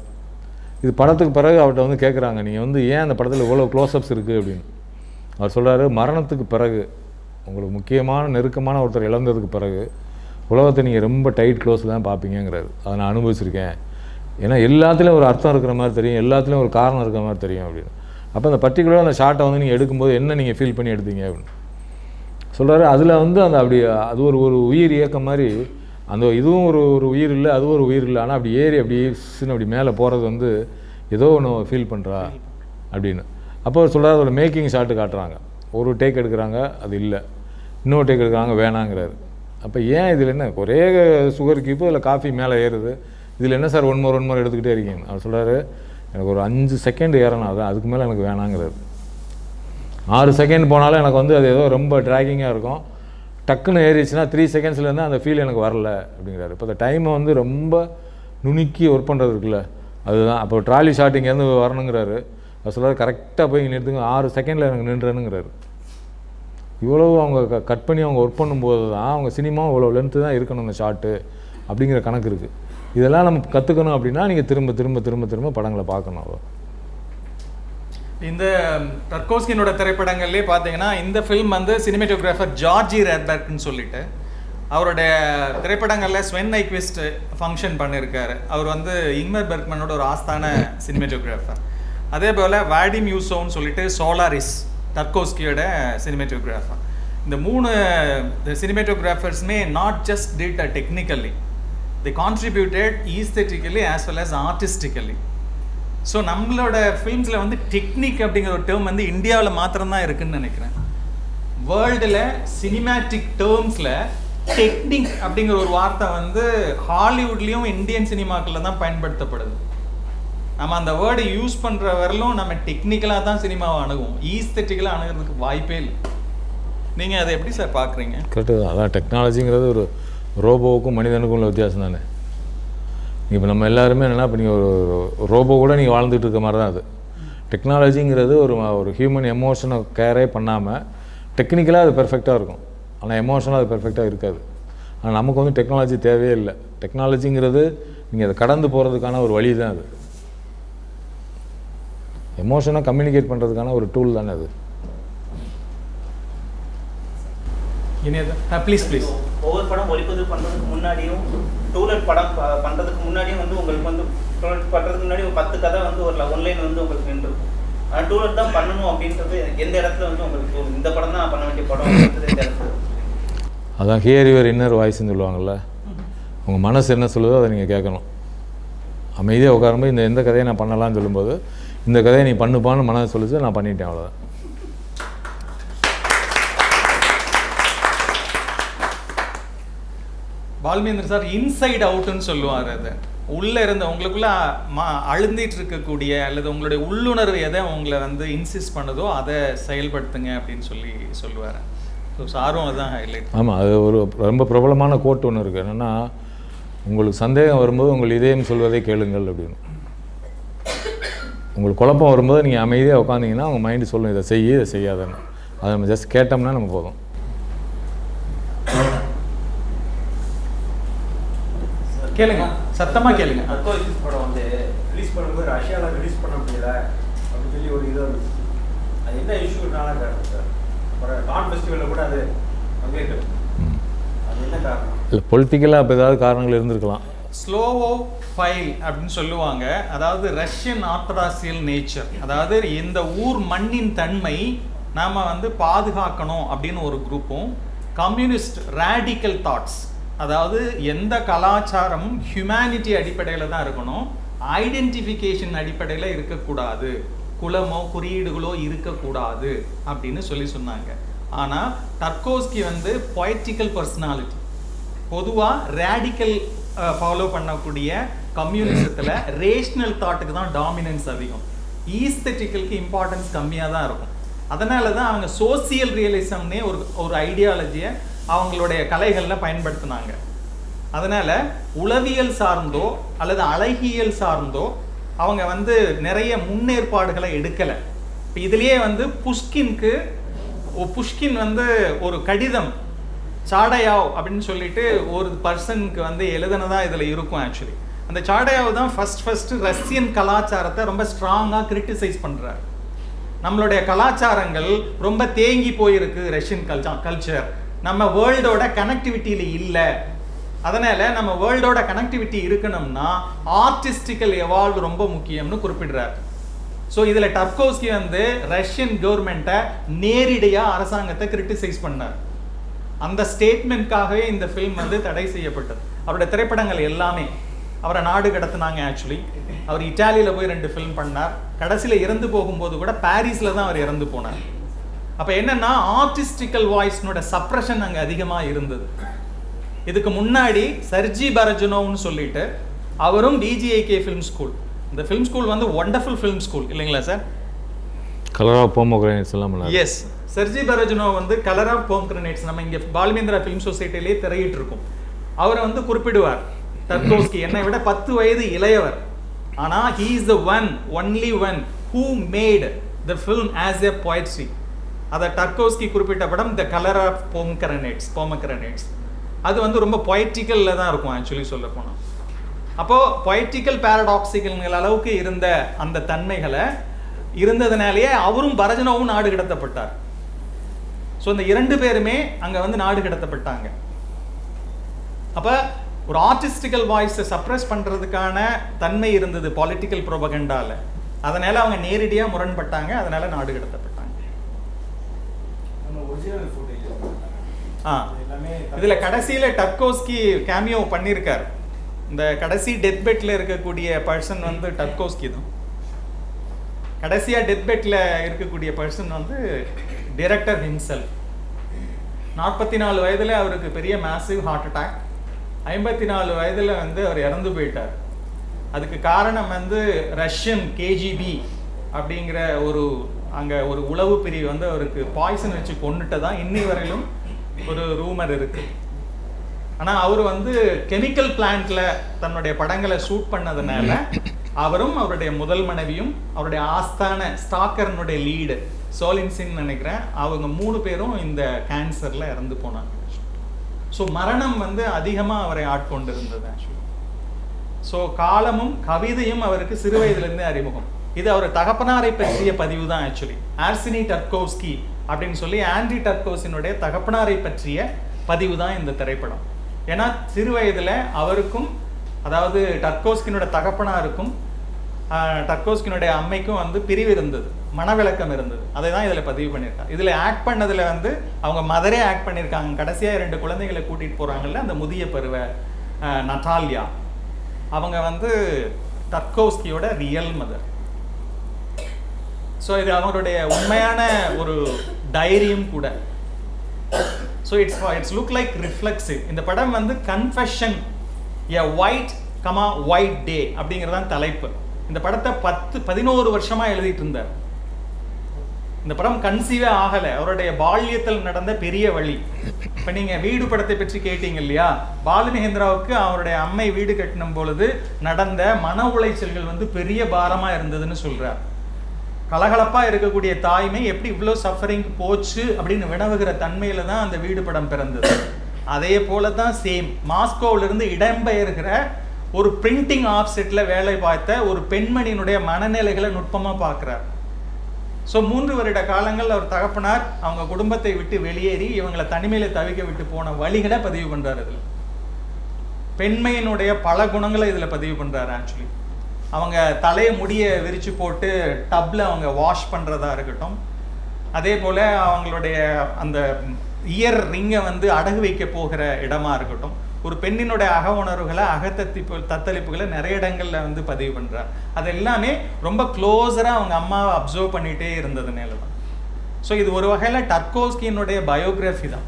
இது படத்துக்கு பிறகு அவர்கிட்ட வந்து கேட்குறாங்க நீங்கள் வந்து ஏன் அந்த படத்தில் இவ்வளோ க்ளோஸ்அப்ஸ் இருக்குது அப்படின்னு. அவர் சொல்கிறாரு மரணத்துக்கு பிறகு உங்களுக்கு முக்கியமான நெருக்கமான ஒருத்தர் இழந்ததுக்கு பிறகு உலகத்தை நீங்கள் ரொம்ப டைட் க்ளோஸ் தான் பார்ப்பீங்கிறாரு அதை நான் அனுபவிச்சிருக்கேன். ஏன்னா எல்லாத்துலேயும் ஒரு அர்த்தம் இருக்கிற மாதிரி தெரியும் எல்லாத்துலேயும் ஒரு காரணம் இருக்கிற மாதிரி தெரியும் அப்படின்னு. அப்போ அந்த பர்டிகுலராக அந்த ஷார்ட்டை வந்து நீங்கள் எடுக்கும்போது என்ன நீங்கள் ஃபீல் பண்ணி எடுத்தீங்க அப்படின்னு? சொல்கிறாரு அதில் வந்து அந்த அப்படி அது ஒரு ஒரு உயிர் இயக்கம் மாதிரி அந்த இதுவும் ஒரு ஒரு உயிர் இல்லை அதுவும் ஒரு உயிர் இல்லை ஆனால் அப்படி ஏறி அப்படி சின்ன அப்படி மேலே போகிறது வந்து ஏதோ ஒன்று ஃபீல் பண்ணுறா அப்படின்னு. அப்போ சொல்கிறார் அதோட மேக்கிங் ஷாட்டு காட்டுறாங்க. ஒரு டேக் எடுக்கிறாங்க அது இல்லை. இன்னொரு டேக் எடுக்கிறாங்க வேணாங்கிறாரு. அப்போ ஏன் இதில் என்ன? ஒரே சுகர் கீப்பு இல்லை காஃபி மேலே ஏறுது. இதில் என்ன sir one more one more எடுத்துக்கிட்டே இருக்கீங்க? அவர் சொல்கிறாரு எனக்கு ஒரு அஞ்சு செகண்ட் ஏறணும். அதான் அதுக்கு மேலே எனக்கு வேணாங்கிறாரு ஆறு செகண்ட் போனாலும் எனக்கு வந்து அது ஏதோ ரொம்ப ட்ராகிங்காக இருக்கும். டக்குன்னு ஏறிச்சுன்னா த்ரீ செகண்ட்ஸ்லேருந்து அந்த ஃபீல் எனக்கு வரல அப்படிங்கிறாரு. இப்போ அந்த டைமை வந்து ரொம்ப நுணுக்கி ஒர்க் பண்ணுறது இருக்குல்ல. அதுதான். அப்போ ட்ராலி ஷாட் இங்கேருந்து வரணுங்கிறாரு. அது சொல்கிறார் கரெக்டாக போய் இங்கே நிறுத்துங்க. ஆறு செகண்டில் எனக்கு நின்றுனுங்கிறாரு இவ்வளவு அவங்க க கட் பண்ணி அவங்க ஒர்க் பண்ணும்போது தான் அவங்க சினிமா இவ்வளோ லென்த்து தான் இருக்கணும் அந்த ஷாட்டு அப்படிங்கிற கணக்கு இருக்குது இதெல்லாம் நம்ம கற்றுக்கணும் அப்படின்னா நீங்கள் திரும்ப திரும்ப திரும்ப திரும்ப படங்களை பார்க்கணும் அவ்வளோ இந்த டர்கோஸ்கினோட திரைப்படங்கள்லேயே பார்த்தீங்கன்னா இந்த ஃபில்ம் வந்து சினிமேட்டோகிராஃபர் ஜார்ஜி ரேட்பர்க்னு சொல்லிட்டு அவருடைய திரைப்படங்களில் ஸ்வென் ஐக்விஸ்ட் ஃபங்க்ஷன் பண்ணியிருக்காரு அவர் வந்து இங்மர் பெர்க்மனோட ஒரு ஆஸ்தான சினிமேட்டோகிராஃபர் அதே போல் வாடிம் யூசோன்னு சொல்லிட்டு சோலாரிஸ் டர்கோஸ்கியோட சினிமேட்டோகிராஃபர் இந்த மூணு சினிமேட்டோகிராஃபர்ஸுமே not just did a technically the contributed aesthetically as well as artistically so நம்மளோட ஃபிலிம்ஸில் வந்து டெக்னிக் அப்படிங்கிற ஒரு டேர்ம் வந்து இந்தியாவில் மாத்திரம்தான் இருக்குன்னு நினைக்கிறேன். வேர்ல்டில் சினிமேட்டிக் டேர்ம்ஸில் டெக்னிக் அப்படிங்கிற ஒரு வார்த்தை வந்து ஹாலிவுட்லேயும் இந்தியன் சினிமாக்களில் தான் பயன்படுத்தப்படுது. நம்ம அந்த வேர்டை யூஸ் பண்ணுற வரலும் நம்ம டெக்னிக்கலாக தான் சினிமாவை அணுகுவோம். ஈஸ்தட்டிக்கலாக அணுகிறதுக்கு வாய்ப்பே இல்லை. நீங்கள் அதை எப்படி சார் பார்க்குறீங்க கரெக்டு அதான் டெக்னாலஜிங்கிறது ஒரு ரோபோவுக்கும் மனிதனுக்கும் உள்ள வித்தியாசம் தானே? இப்போ நம்ம எல்லாருமே என்னென்னா இப்போ நீங்கள் ஒரு ரோபோ கூட நீங்கள் வாழ்ந்துட்டு இருக்க மாதிரி தான் அது. டெக்னாலஜிங்கிறது ஒரு ஒரு ஹியூமன் எமோஷனை கேரே பண்ணாமல் டெக்னிக்கலாக அது பெர்ஃபெக்டாக இருக்கும். ஆனால் எமோஷனாக அது பெர்ஃபெக்டாக இருக்காது. ஆனால் நமக்கு வந்து டெக்னாலஜி தேவையே இல்லை. டெக்னாலஜிங்கிறது நீங்கள் அதை கடந்து போகிறதுக்கான ஒரு வழி தான் அது எமோஷனை கம்யூனிகேட் பண்ணுறதுக்கான ஒரு டூல் தானே அது. இனியதா ப்ளீஸ் ப்ளீஸ் ஒவ்வொரு படம் ஒளிப்பதிவு பண்ணுறதுக்கு முன்னாடியும் டூலெட் படம் ப- பண்றதுக்கு முன்னாடியும் வந்து உங்களுக்கு வந்து டூலெட் பண்ணுறதுக்கு முன்னாடி ஒரு பத்து கதை வந்து ஒரு ஒன்லைன் வந்து உங்களுக்கு நின்றுருக்கும். ஆனால் டூலெட் தான் பண்ணணும் அப்படின்றது எந்த இடத்துல வந்து உங்களுக்கு இந்த படம் தான் பண்ண வேண்டிய படம் எந்த இடத்துல அதான் ஹியர் யுவர் இன்னர் வாய்ஸ்ன்னு சொல்லுவாங்கள்ல உங்கள் மனசு என்ன சொல்லுதோ அதை நீங்கள் கேட்கணும். அமைதியாக உட்காரும்போது இந்த எந்த கதையை நான் பண்ணலாம்னு சொல்லும்போது இந்த கதையை நீ பண்ணுப்பான்னு மனசு சொல்லுச்சு நான் பண்ணிட்டேன் அவ்வளோதான் பால்மேந்திர சார் இன்சைட் அவுட்னு சொல்லுவார் அதை. உள்ளே இருந்த உங்களுக்குள்ள ம அழுந்திட்டு இருக்கக்கூடிய அல்லது உங்களுடைய உள்ளுணர்வு எதை உங்களை வந்து இன்சிஸ்ட் பண்ணுதோ அதை செயல்படுத்துங்க அப்படின்னு சொல்லி சொல்லுவார். ஸோ சாரும் அதுதான் ஹைலைட் ஆமாம் அது ஒரு ரொம்ப பிரபலமான கோட் ஒன்று இருக்குது என்னென்னா உங்களுக்கு சந்தேகம் வரும்போது உங்கள் இதயம் சொல்வதை கேளுங்கள் அப்படின்னு. உங்களுக்கு குழப்பம் வரும்போது நீங்கள் அமைதியாக உட்காந்திங்கன்னா உங்கள் மைண்டு சொல்லும் இதை செய்ய இதை செய்யாதன்னு. அதை நம்ம ஜஸ்ட் கேட்டோம்னா நம்ம போதும். கேளுங்க. சத்தமா கேளுங்க. அர்கோசிஸ் படம் வந்து ரிலீஸ் பண்ணும்போது ரஷ்யாவில் ரிலீஸ் பண்ண முடியல அப்படின்னு சொல்லி ஒரு இது இருந்துச்சு அது என்ன இஷ்யூனால காரணம் சார்? அப்புறம் கான் ஃபெஸ்டிவலில் கூட அது பங்கேற்கல அது என்ன காரணம்? இல்லை பொலிட்டிக்கலாக இப்போ ஏதாவது காரணங்கள் இருந்திருக்கலாம். ஸ்லோவோ ஃபைல் அப்படின்னு சொல்லுவாங்க. அதாவது ரஷ்யன் ஆர்த்தடாக்சியல் நேச்சர் அதாவது இந்த ஊர் மண்ணின் தன்மை நாம வந்து பாதுகாக்கணும் அப்படின்னு ஒரு குரூப்பும் கம்யூனிஸ்ட் ரேடிக்கல் தாட்ஸ் அதாவது எந்த கலாச்சாரமும் ஹியூமனிட்டி அடிப்படையில் தான் இருக்கணும். ஐடென்டிஃபிகேஷன் அடிப்படையில் இருக்கக்கூடாது. குலமோ குறியீடுகளோ இருக்கக்கூடாது அப்படின்னு சொல்லி சொன்னாங்க. ஆனால் டர்கோஸ்கி வந்து பொய்டிக்கல் பர்சனாலிட்டி பொதுவாக ரேடிக்கல் ஃபாலோ பண்ணக்கூடிய கம்யூனிசத்தில் ரேஷ்னல் தாட்டுக்கு தான் டாமினன்ஸ் அதிகம். ஈஸ்தட்டிக்கலுக்கு இம்பார்ட்டன்ஸ் கம்மியாக தான் இருக்கும். அதனால தான் அவங்க சோசியல் ரியலிசம்னே ஒரு ஒரு ஐடியாலஜியை அவங்களுடைய கலைகளில் பயன்படுத்தினாங்க. அதனால் உளவியல் சார்ந்தோ அல்லது அழகியல் சார்ந்தோ அவங்க வந்து நிறைய முன்னேற்பாடுகளை எடுக்கலை. இப்போ இதுலேயே வந்து புஷ்கின்க்கு புஷ்கின் வந்து ஒரு கடிதம் சாடையாவ் அப்படின்னு சொல்லிட்டு ஒரு பர்சனுக்கு வந்து எழுதுனதா இதில் இருக்கும் ஆக்சுவலி அந்த சாடையாவ் தான் ஃபர்ஸ்ட் ஃபஸ்ட்டு ரஷ்யன் கலாச்சாரத்தை ரொம்ப ஸ்ட்ராங்காக கிரிட்டிசைஸ் பண்ணுறாரு நம்மளுடைய கலாச்சாரங்கள் ரொம்ப தேங்கி போயிருக்கு ரஷ்யன் கல்ச்சா கல்ச்சர் நம்ம வேர்ல்டோட கனெக்டிவிட்டியில் இல்லை. அதனால் நம்ம வேர்ல்டோட கனெக்டிவிட்டி இருக்கணும்னா ஆர்டிஸ்டிக்கல் எவால்வ் ரொம்ப முக்கியம்னு குறிப்பிடுறார். ஸோ இதில் டப்கோஸ்கி வந்து ரஷ்யன் கவர்மெண்ட்டை நேரடியாக அரசாங்கத்தை கிரிட்டிசைஸ் பண்ணார். அந்த ஸ்டேட்மெண்ட்காகவே இந்த ஃபில்ம் வந்து தடை செய்யப்பட்டது. அவருடைய திரைப்படங்கள் எல்லாமே அவரை நாடு கடத்துனாங்க ஆக்சுவலி அவர் இட்டாலியில் போய் ரெண்டு ஃபில்ம் பண்ணார். கடைசியில் இறந்து போகும்போது கூட பாரிஸில் தான் அவர் இறந்து போனார். அப்போ என்னன்னா ஆர்டிஸ்டிக்கல் வாய்ஸ்னோட சப்ரஷன் அங்கே அதிகமாக இருந்தது. இதுக்கு முன்னாடி சர்ஜி பரஜனோவ்னு சொல்லிட்டு அவரும் டிஜிஐகே ஃபிலிம் ஸ்கூல் இந்த ஃபிலிம் ஸ்கூல் வந்து ஒண்டர்ஃபுல் ஃபிலிம் ஸ்கூல் இல்லைங்களா சார்? கலர் ஆஃப் போமோகிரானேட்ஸ் எல்லாம் பண்ணாரு. எஸ் செர்ஜி பரஜனோ வந்து கலர் ஆஃப் போம்கிரனேட்ஸ் நம்ம இங்கே பால்மேந்திரா ஃபிலிம் சொசைட்டிலே திரையிட்டு இருக்கோம். அவரை வந்து குறிப்பிடுவார் டர்கோஸ்கி என்னை விட பத்து வயது இளையவர். ஆனா he is the one only one who made the film as a poetry. அதை டர்கோஸ்கி குறிப்பிட்ட படம் த கலர் ஆஃப் போம்கரனேட்ஸ் போமக்கரனேட்ஸ் அது வந்து ரொம்ப பொய்டிக்கலில் தான் இருக்கும் ஆக்சுவலி சொல்ல போனால் அப்போது பொய்டிக்கல் பேரடாக்சிக்கல் அளவுக்கு இருந்த அந்த தன்மைகளை இருந்ததுனாலேயே அவரும் பரஜனவும் நாடு கடத்தப்பட்டார். ஸோ இந்த இரண்டு பேருமே அங்கே வந்து நாடு கடத்தப்பட்டாங்க. அப்போ ஒரு ஆர்டிஸ்டிக்கல் வாய்ஸை சப்ரஸ் பண்ணுறதுக்கான தன்மை இருந்தது பாலிட்டிக்கல் ப்ரொபகண்டால அதனால் அவங்க நேரடியாக முரண்பட்டாங்க அதனால் நாடு கடத்தப்பட்டாங்க. ஆ. இதுல கடைசியில டர்கோஸ்கி கேமியோ பண்ணியிருக்கார். இந்த கடைசி டெத் பெட்டில் இருக்கக்கூடிய பர்சன் வந்து டர்கோஸ்கி தான். கடைசியாக டெத் பெட்டில் இருக்கக்கூடிய பர்சன் வந்து டிரெக்டர் ஹிம்செல்ஃப் நாற்பத்தி நாலு வயதில் அவருக்கு பெரிய மேசிவ் ஹார்ட் அட்டாக் ஐம்பத்தி நாலு வயதில் வந்து அவர் இறந்து போயிட்டார். அதுக்கு காரணம் வந்து ரஷ்யன் கேஜிபி அப்படிங்கிற ஒரு அங்கே ஒரு உளவு பிரிவு வந்து அவருக்கு பாய்சன் வச்சு கொண்டுட்டதா இன்னி வரையிலும் ஒரு ரூமர் இருக்கு. ஆனால் அவர் வந்து கெமிக்கல் பிளான்ட்ல தன்னுடைய படங்களை ஷூட் பண்ணதுனால அவரும் அவருடைய முதல் மனைவியும் அவருடைய ஆஸ்தான ஸ்டாக்கர்னுடைய லீடு சோலின்சின் நினைக்கிறேன் அவங்க மூணு பேரும் இந்த கேன்சரில் இறந்து போனாங்க. ஸோ மரணம் வந்து அதிகமாக அவரை ஆட்கொண்டு இருந்தது ஸோ காலமும் கவிதையும் அவருக்கு சிறு வயதுலேருந்தே அறிமுகம். இது அவர் தகப்பனாரை பற்றிய பதிவு தான் ஆக்சுவலி ஆர்சினி டர்கோவ்ஸ்கி அப்படின்னு சொல்லி ஆண்டி டர்கோஸினுடைய தகப்பனாரை பற்றிய பதிவு தான் இந்த திரைப்படம். ஏன்னா சிறு வயதில் அவருக்கும் அதாவது டர்கோஸ்கினோட தகப்பனாருக்கும் டர்கோஸ்கினுடைய அம்மைக்கும் வந்து பிரிவு இருந்தது. மனவிளக்கம் இருந்தது. அதை தான் இதில் பதிவு பண்ணியிருக்காங்க. இதில் ஆக்ட் பண்ணதில் வந்து அவங்க மதரே ஆக்ட் பண்ணியிருக்காங்க. கடைசியாக ரெண்டு குழந்தைகளை கூட்டிகிட்டு போகிறாங்கல்ல அந்த முதிய பருவ நட்டாலியா அவங்க வந்து டர்கோஸ்கியோட ரியல் மதர் ஸோ இது அவங்களுடைய உண்மையான ஒரு டைரியும் கூட. So it's it's look like reflexive இந்த படம் வந்து confession a white comma white day அப்படிங்கிறதான் தலைப்பு. இந்த படத்தை பத்து பதினோரு வருஷமா எழுதிட்டு இருந்தார். இந்த படம் கன்சீவே ஆகலை. அவருடைய பால்யத்தில் நடந்த பெரிய வழி. இப்போ நீங்கள் வீடு படத்தை பற்றி கேட்டீங்க இல்லையா? பாலுமகேந்திராவுக்கு அவருடைய அம்மை வீடு கட்டினும் பொழுது நடந்த மன உளைச்சல்கள் வந்து பெரிய பாரமா இருந்ததுன்னு சொல்கிறார் கலகலப்பாக இருக்கக்கூடிய தாய்மை எப்படி இவ்வளோ சஃபரிங் போச்சு அப்படின்னு வினவுகிற தன்மையில் தான் அந்த வீடு படம் பிறந்தது. அதே போல தான் சேம் மாஸ்கோவிலிருந்து இடம்பெயர்கிற ஒரு பிரிண்டிங் ஆஃப்செட்டில் வேலை பார்த்த ஒரு பெண்மணியினுடைய மனநிலைகளை நுட்பமாக பார்க்குறார். ஸோ மூன்று வருட காலங்கள் அவர் தகப்பனார் அவங்க குடும்பத்தை விட்டு வெளியேறி இவங்களை தனிமையில் தவிக்க விட்டு போன வழிகளை பதிவு பண்ணுறாரு இதில். பெண்மையினுடைய பல குணங்களை இதில் பதிவு பண்ணுறாரு ஆக்சுவலி அவங்க தலையை முடியை விரித்து போட்டு டப்பில் அவங்க வாஷ் பண்ணுறதா இருக்கட்டும். அதே போல் அவங்களுடைய அந்த இயர் ரிங்கை வந்து அடகு வைக்க போகிற இடமா இருக்கட்டும். ஒரு பெண்ணினுடைய அக உணர்வுகளை அகத்தத்திப்பு தத்தளிப்புகளை நிறைய இடங்களில் வந்து பதிவு பண்ணுறார் அது எல்லாமே ரொம்ப க்ளோஸராக அவங்க அம்மாவை அப்சர்வ் பண்ணிகிட்டே இருந்ததுனால தான் ஸோ இது ஒரு வகையில் டர்கோஸ்கியினுடைய பயோகிராஃபி தான்.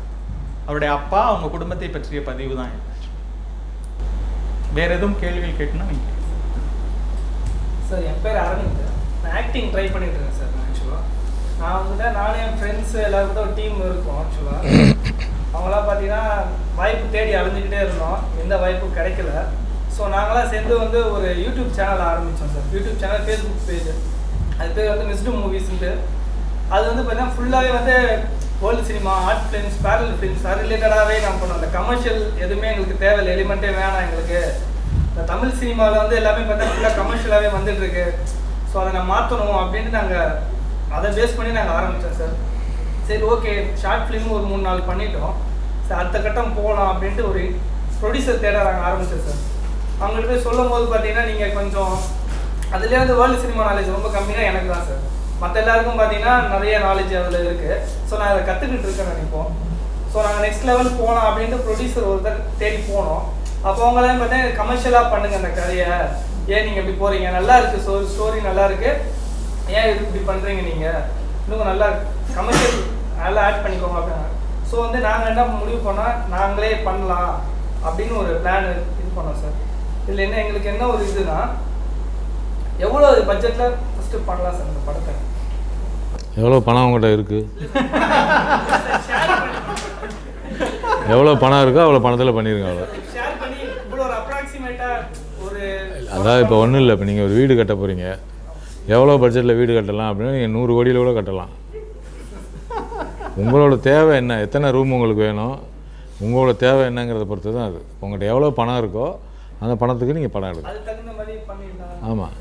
அவருடைய அப்பா அவங்க குடும்பத்தை பற்றிய பதிவு தான் வேறு வேற எதுவும் கேள்விகள் கேட்டுனா நீங்கள் சார் என் பேர் அரவிந்த். நான் ஆக்டிங் ட்ரை பண்ணிட்டு இருக்கேன் சார் ஆக்சுவலாக நான் வந்து நானும் என் ஃப்ரெண்ட்ஸ் எல்லாரும் கூட ஒரு டீம் இருக்கும் ஆக்சுவலாக அவங்களாம் பார்த்தீங்கன்னா வாய்ப்பு தேடி அலைஞ்சிக்கிட்டே இருந்தோம். எந்த வாய்ப்பும் கிடைக்கல. ஸோ நாங்களாம் சேர்ந்து வந்து ஒரு யூடியூப் சேனல் ஆரம்பித்தோம் sir. YouTube channel Facebook page அது பேர் வந்து மிஸ்டு மூவிஸ்ன்ட்டு அது வந்து பார்த்தீங்கன்னா ஃபுல்லாகவே வந்து old cinema art films parallel films அது ரிலேட்டடாகவே நம்ம பண்ணோம். அந்த கமர்ஷியல் எதுவுமே எங்களுக்கு தேவையில்லை. எலிமெண்ட்டே வேணாம் எங்களுக்கு. இந்த தமிழ் சினிமாவில் வந்து எல்லாமே பார்த்தா ஃபுல்லாக கமர்ஷியலாகவே வந்துட்டு இருக்கு ஸோ அதை நான் மாற்றணும் அப்படின்ட்டு நாங்கள் அதை பேஸ் பண்ணி நாங்கள் ஆரம்பித்தோம் சார் சரி ஓகே ஷார்ட் ஃபிலிம் ஒரு மூணு நாள் பண்ணிட்டோம். சார் அடுத்த கட்டம் போகலாம் அப்படின்ட்டு ஒரு ப்ரொடியூசர் தேட நாங்கள் ஆரம்பித்தோம் சார் அவங்கள்ட்ட போய் சொல்லும் போது பார்த்தீங்கன்னா நீங்கள் கொஞ்சம் அதுலேயே வந்து வேர்ல்டு சினிமா நாலேஜ் ரொம்ப கம்மியாக எனக்கு தான் சார் மற்ற எல்லாருக்கும் பார்த்தீங்கன்னா நிறைய நாலேஜ் அதில் இருக்குது ஸோ நான் அதை கற்றுக்கிட்டு இருக்கேன் நினைப்போம் ஸோ நாங்கள் நெக்ஸ்ட் லெவல் போகலாம் அப்படின்ட்டு ப்ரொடியூசர் ஒருத்தர் தேடி போனோம். அப்போ அவங்களாம் பார்த்தீங்கன்னா கமர்ஷியலாக பண்ணுங்க அந்த கதையை. ஏன் நீங்கள் இப்படி போகிறீங்க நல்லா இருக்குது ஸ்டோரி ஸ்டோரி நல்லா இருக்குது ஏன் இது இப்படி பண்ணுறீங்க நீங்கள் இன்னும் நல்லா கமர்ஷியல் நல்லா ஆட் பண்ணிக்கோங்க அப்படின்னா. ஸோ வந்து நாங்கள் என்ன முடிவு பண்ணால் நாங்களே பண்ணலாம் அப்படின்னு ஒரு பிளான் இது பண்ணோம் சார் இதில் என்ன எங்களுக்கு என்ன ஒரு இதுனா எவ்வளோ பட்ஜெட்டில் ஃபஸ்ட்டு பண்ணலாம் சார் இந்த படத்தை? எவ்வளோ பணம் உங்கள்கிட்ட இருக்குது <laughs> எவ்வளோ பணம் இருக்கோ அவ்வளோ பணத்தில் பண்ணிடுங்க அவ்வளோ ஷேர் பண்ணி இவ்வளோ ஒரு அப்ராக்சிமேட்டாக ஒரு அதான் இப்போ ஒன்றும் இல்லை. இப்போ நீங்கள் ஒரு வீடு கட்ட போகிறீங்க எவ்வளோ பட்ஜெட்டில் வீடு கட்டலாம் அப்படின்னா நீங்கள் நூறு கோடியில் கூட கட்டலாம். உங்களோட தேவை என்ன? எத்தனை ரூம் உங்களுக்கு வேணும்? உங்களோட தேவை என்னங்கிறத பொறுத்து தான் அது. உங்கள்கிட்ட எவ்வளோ பணம் இருக்கோ அந்த பணத்துக்கு நீங்கள் பணம் எடுக்கணும். பண்ணிடலாம். ஆமாம்